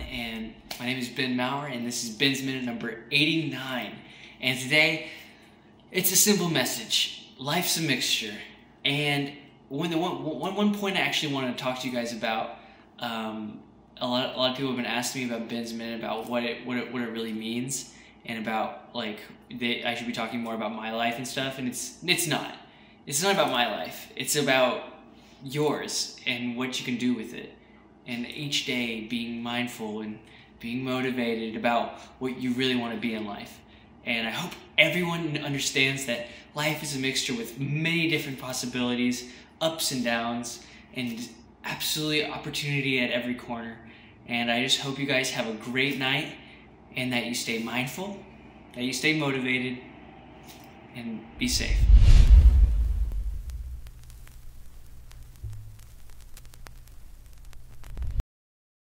and my name is Ben Maurer, and this is Ben's Minute number 89. And today, it's a simple message life's a mixture. And when the one, one, one point I actually wanted to talk to you guys about, um, a, lot, a lot of people have been asking me about Ben's Minute, about what it, what it, what it really means, and about like they, I should be talking more about my life and stuff, and it's, it's not. It's not about my life. It's about yours and what you can do with it and each day being mindful and being motivated about what you really want to be in life. And I hope everyone understands that life is a mixture with many different possibilities, ups and downs, and absolutely opportunity at every corner. And I just hope you guys have a great night and that you stay mindful, that you stay motivated, and be safe.